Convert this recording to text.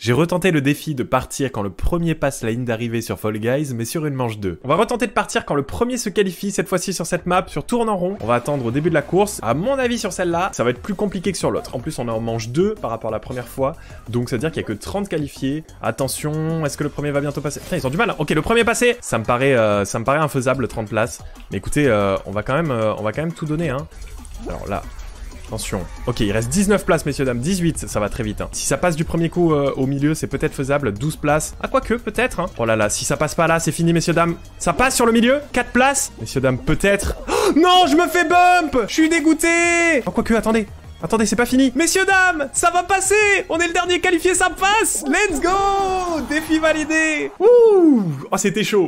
J'ai retenté le défi de partir quand le premier passe la ligne d'arrivée sur Fall Guys, mais sur une manche 2. On va retenter de partir quand le premier se qualifie, cette fois-ci sur cette map, sur tourne en rond. On va attendre au début de la course. À mon avis, sur celle-là, ça va être plus compliqué que sur l'autre. En plus, on est en manche 2 par rapport à la première fois, donc ça veut dire qu'il y a que 30 qualifiés. Attention, est-ce que le premier va bientôt passer? Putain, ils ont du mal. hein. Ok, le premier passé Ça me paraît, euh, ça me paraît infaisable, 30 places. Mais écoutez, euh, on va quand même, euh, on va quand même tout donner, hein. Alors là, Attention. Ok, il reste 19 places, messieurs, dames. 18, ça va très vite. hein. Si ça passe du premier coup euh, au milieu, c'est peut-être faisable. 12 places. Ah, quoique, peut-être. hein. Oh là là, si ça passe pas là, c'est fini, messieurs, dames. Ça passe sur le milieu 4 places Messieurs, dames, peut-être. Oh, non, je me fais bump Je suis dégoûté Oh, quoique, attendez. Attendez, c'est pas fini. Messieurs, dames, ça va passer On est le dernier qualifié, ça passe Let's go Défi validé Ouh Oh, c'était chaud